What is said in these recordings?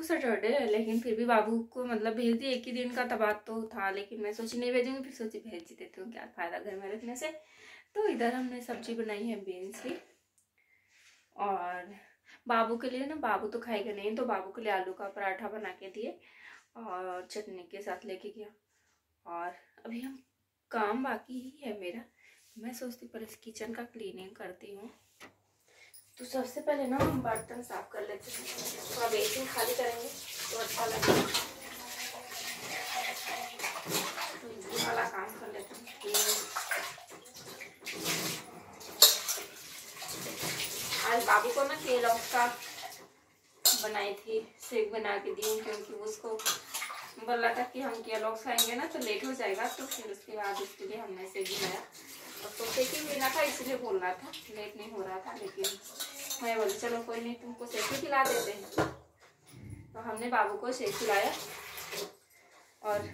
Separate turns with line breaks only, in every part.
तो सैटरडे है, लेकिन फिर भी बाबू को मतलब भेज दी एक ही दिन का तबाद तो था, लेकिन मैं सोची नहीं भेजूँगी, फिर सोची भेज ही देती हूँ, क्या फ़ायदा घर में रखने से। तो इधर हमने सब्ज़ी बनाई है बीन्स की, और बाबू के लिए ना, बाबू तो खाएगा नहीं तो बाबू के लिए आलू का पराठा बना के दिए, और चटनी के साथ लेके गया। और अभी हम काम बाकी ही है मेरा मैं सोचती पर इस किचन का क्लीनिंग करती हूँ। तो सबसे पहले ना हम बर्तन साफ़ कर लेते हैं। थोड़ा तो बेसिन खाली करेंगे तो अच्छा लगेगा। तो ये वाला काम कर लेते हैं। आज बाबू को ना केला का बनाई थी सेक बना के दी क्योंकि उसको बोला था कि हम केलॉक्स खाएँगे ना तो लेट हो जाएगा तो फिर उसके बाद उसके लिए हमने सेक बनाया। तो सेक ही था, इसलिए बोल रहा था, लेट नहीं हो रहा था, लेकिन मैं बोली, चलो कोई नहीं, तुमको सेक ही खिला देते हैं। तो हमने बाबू को सेठ खिलाया और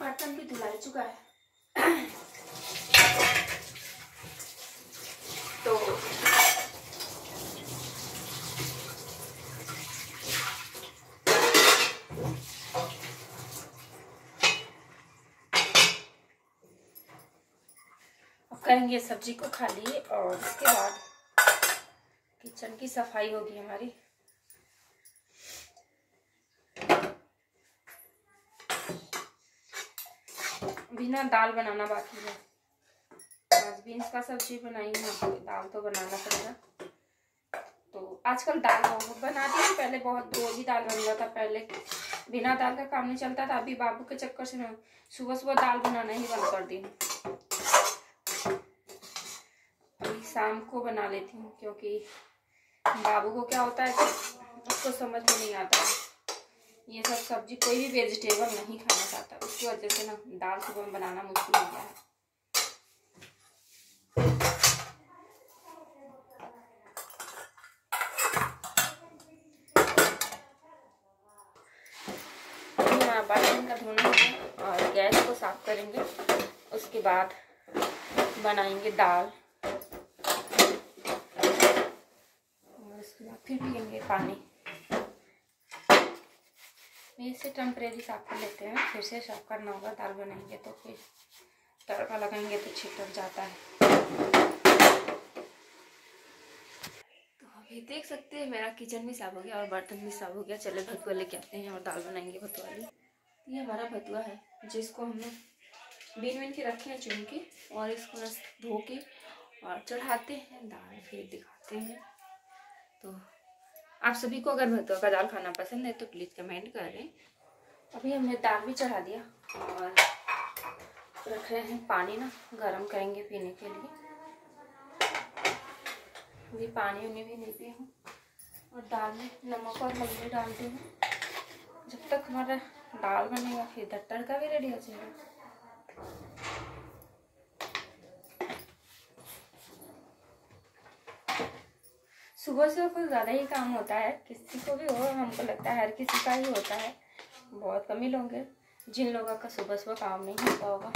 बर्तन भी धुला चुका है करेंगे सब्ज़ी को खाली और उसके बाद किचन की सफ़ाई होगी हमारी। बिना दाल बनाना बाकी है। आज बीन्स का सब्ज़ी बनाई है तो दाल तो बनाना पड़ेगा। तो आजकल दाल बहुत बनाती हूँ पहले बहुत दो ही दाल बन जाता पहले। बिना दाल का काम नहीं चलता था, अभी बाबू के चक्कर से मैं सुबह सुबह दाल बनाना ही बंद कर दी हूँ। शाम को बना लेती हूँ, क्योंकि बाबू को क्या होता है उसको समझ में नहीं आता। है ये सब सब्ज़ी कोई भी वेजिटेबल नहीं खाना चाहता। उसकी वजह से ना दाल सुबह में बनाना मुश्किल हो गया है। बर्तन का धोना है और गैस को साफ़ करेंगे। उसके बाद बनाएँगे दाल। फिर पियेंगे पानी। इसे टेम्परेरी साफ़ कर लेते हैं, फिर से साफ़ करना होगा, दाल बनाएँगे तो फिर तड़का लगाएँगे तो छिटक जाता है। तो अभी देख सकते हैं, मेरा किचन भी साफ़ हो गया और बर्तन भी साफ़ हो गया। चले भतुआ लेके आते हैं और दाल बनाएँगे भतुआ वाली ये हमारा भतुआ है, जिसको हमने बीन बीन के रखे हैं, चुन के और इसको धो के और चढ़ाते हैं, दाल फिर दिखाते हैं। तो आप सभी को अगर भतुआ का दाल खाना पसंद है तो प्लीज़ कमेंट करें। अभी हमने दाल भी चढ़ा दिया और रख रहे हैं पानी ना, गरम करेंगे पीने के लिए। अभी पानी उन्हें भी नहीं पी हूँ। और दाल में नमक और हल्दी डालती हूँ। जब तक हमारा दाल बनेगा, फिर तड़का भी रेडी हो जाएगा। सुबह से कुछ ज़्यादा ही काम होता है, किसी को भी हो, हमको लगता है हर किसी का ही होता है। बहुत कम ही लोग हैं, जिन लोगों का सुबह सुबह काम नहीं होता होगा।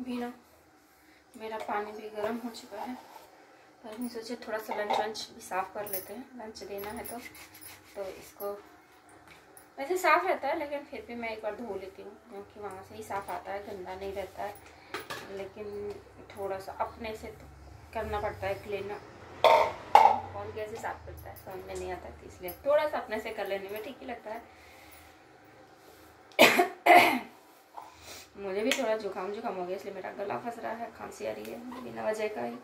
भी ना मेरा पानी भी गर्म हो चुका है। पर मैं सोचे थोड़ा सा लंच वंच भी साफ़ कर लेते हैं। लंच देना है तो तो इसको वैसे साफ़ रहता है, लेकिन फिर भी मैं एक बार धो लेती हूँ, क्योंकि वहाँ से ही साफ़ आता है, गंदा नहीं रहता है। लेकिन थोड़ा सा अपने से तो करना पड़ता है क्लीन कौन कैसे साफ़ करता है, समझ में नहीं आता तो इसलिए थोड़ा सा अपने से कर लेने में ठीक ही लगता है। मुझे भी थोड़ा जुकाम जुकाम हो गया, इसलिए मेरा गला फंस रहा है, खांसी आ रही है बिना वजह का ही।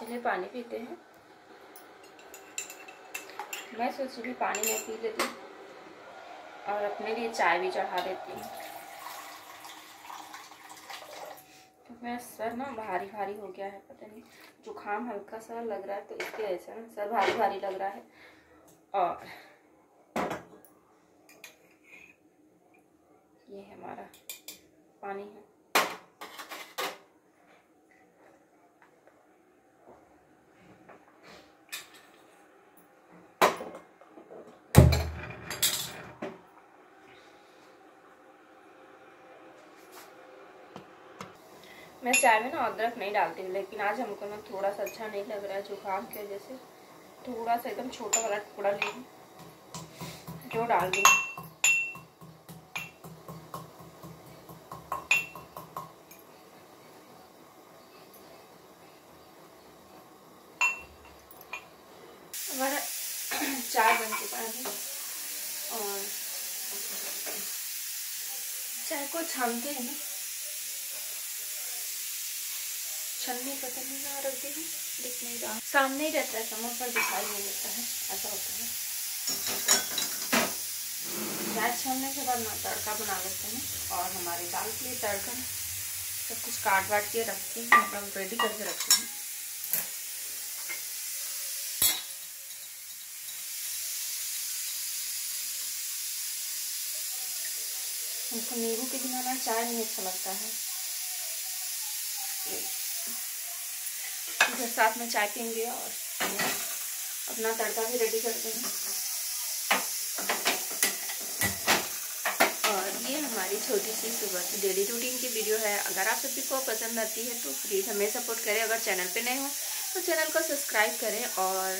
चलिए पानी पीते हैं। मैं सोच रही पानी में पी लेती और अपने लिए चाय भी चढ़ा देती। हूँ तो मेरा सर ना भारी भारी हो गया है, पता नहीं, जुकाम हल्का सा लग रहा है तो इसके वजह से ना सर भारी भारी लग रहा है। और ये हमारा पानी है। मैं चाय में ना अदरक नहीं डालती हूँ, लेकिन आज हमको ना थोड़ा सा अच्छा नहीं लग रहा है जुकाम की वजह से। थोड़ा सा एकदम छोटा वाला टुकड़ा ले जो डाल दी। हमारा चाय बन चुका है और चाय को छानते हैं ना छन्नी पता नहीं कहाँ रख दी दिख नहीं रहा सामने ही रहता है समझ पर दिखाई नहीं देता है, ऐसा होता है। प्याज छानने के बाद ना तड़का बना लेते हैं और हमारी दाल के लिए तड़का सब कुछ काट वाट के रखती हूँ मतलब रेडी करके रखती हूँ। हमको नींबू के बिना ना चाय नहीं अच्छा लगता है। फिर साथ में चाय पीएँगे और अपना तड़का भी रेडी कर देंगे। और ये हमारी छोटी सी सुबह की डेली रूटीन की वीडियो है। अगर आप सभी को पसंद आती है तो प्लीज़ हमें सपोर्ट करें। अगर चैनल पे नए हो तो चैनल को सब्सक्राइब करें और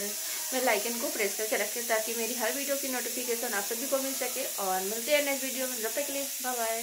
बेल आइकन को प्रेस करके रखें ताकि मेरी हर वीडियो की नोटिफिकेशन आप सभी को मिल सके। और मिलते हैं नेक्स्ट वीडियो में। जब तक के लिए बाय